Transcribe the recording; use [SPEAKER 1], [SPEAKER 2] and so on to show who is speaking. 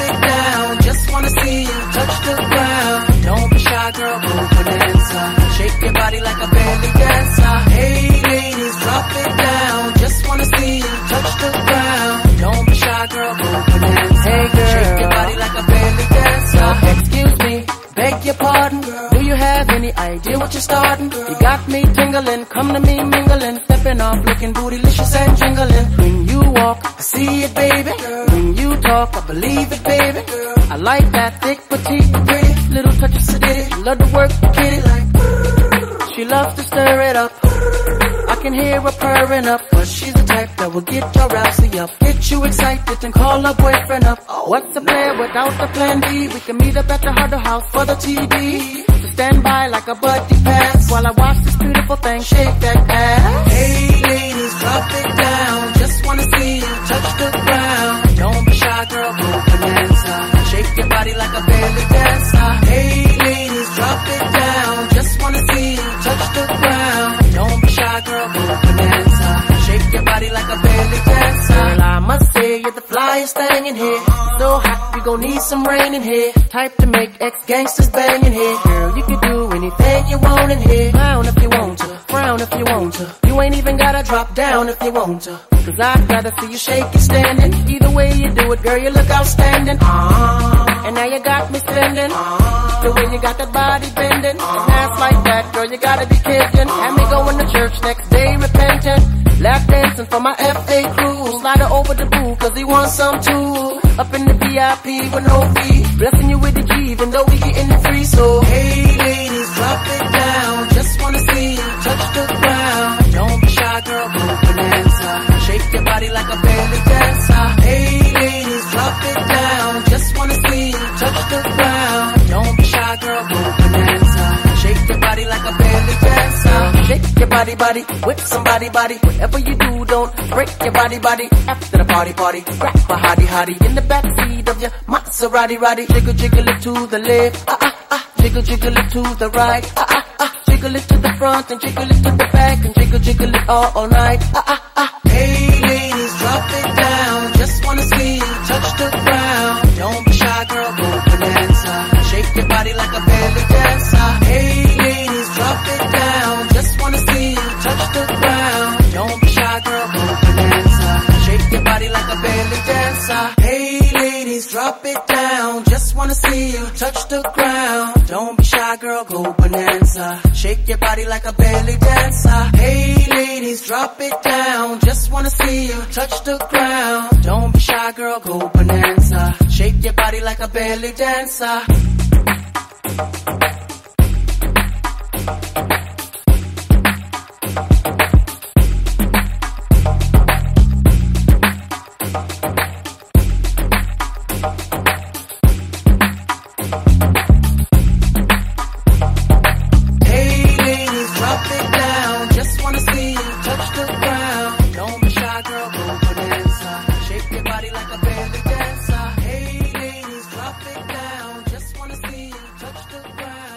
[SPEAKER 1] it down. Just wanna see you touch the ground. Don't be shy, girl, go Bananza. Shake your body like a belly dancer. Hey, ladies, drop it down. Just wanna see you touch the ground. Don't be shy, girl, go Bananza. Hey, girl, shake your body like a belly dancer. Excuse me, beg your pardon, girl. Do you have any idea what you're starting? You got me tingling, come to me off, looking bootylicious and jingling. When you walk, I see it, baby. When you talk, I believe it, baby. I like that thick, petite, pretty, little touch of sedity. Love to work, it like. She loves to stir it up. Can hear her purring up, but she's the type that will get your rousey up, get you excited and call her boyfriend up. Oh, what's the plan without the plan B? We can meet up at the Harder House for the TV. So stand by like a buddy pass while I watch this beautiful thing shake that ass. Hey ladies, you're the flyest thing in here. So hot, we gon' need some rain in here. Type to make ex-gangsters bang in here. Girl, you can do anything you want in here. Frown if you want to, frown if you want to. You ain't even gotta drop down if you want to. Cause I'd rather see you shake it standing. Either way you do it, girl, you look outstanding. Ah, and now you got me spending. Ah, the way you got that body bending. And ass like that, girl, you gotta be kidding. Had me going to church next day repentant. Lap dancing for my FA wants some too. Up in the VIP with no fee. Blessing you with the G, even though we getting it free. So, hey ladies, drop it down. Just wanna see you touch the ground. Don't be shy, girl, go Bananza. Shake your body like a Shake your body, body, whip somebody, body. Whatever you do, don't break your body, body. After the party, party, grab a hottie, hottie in the backseat of your Maserati, roddy. Jiggle, jiggle it to the left, ah ah ah. Jiggle, jiggle it to the right, ah ah ah. Jiggle it to the front and jiggle it to the back and jiggle, jiggle it all, all night, ah ah ah. Hey ladies, drop it Hey ladies, drop it down. Just wanna see you touch the ground. Don't be shy, girl, go Bananza. Shake your body like a belly dancer. Hey ladies, drop it down. Just wanna see you touch the ground. Don't be shy, girl, go Bananza. Shake your body like a belly dancer. just wanna see you touch the ground.